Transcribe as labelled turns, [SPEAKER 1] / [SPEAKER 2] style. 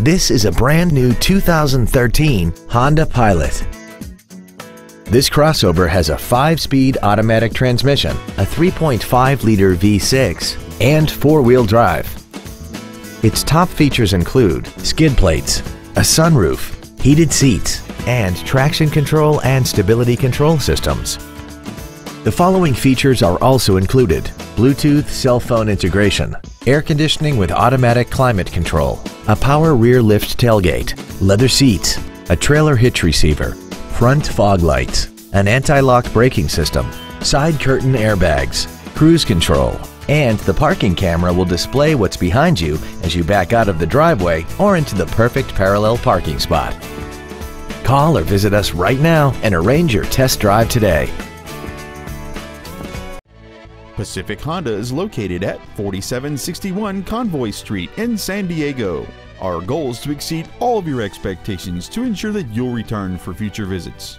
[SPEAKER 1] This is a brand new 2013 Honda Pilot. This crossover has a 5-speed automatic transmission, a 3.5-liter V6, and 4-wheel drive. Its top features include skid plates, a sunroof, heated seats, and traction control and stability control systems. The following features are also included. Bluetooth cell phone integration, air conditioning with automatic climate control, a power rear lift tailgate, leather seats, a trailer hitch receiver, front fog lights, an anti-lock braking system, side curtain airbags, cruise control, and the parking camera will display what's behind you as you back out of the driveway or into the perfect parallel parking spot. Call or visit us right now and arrange your test drive today.
[SPEAKER 2] Pacific Honda is located at 4761 Convoy Street in San Diego. Our goal is to exceed all of your expectations to ensure that you'll return for future visits.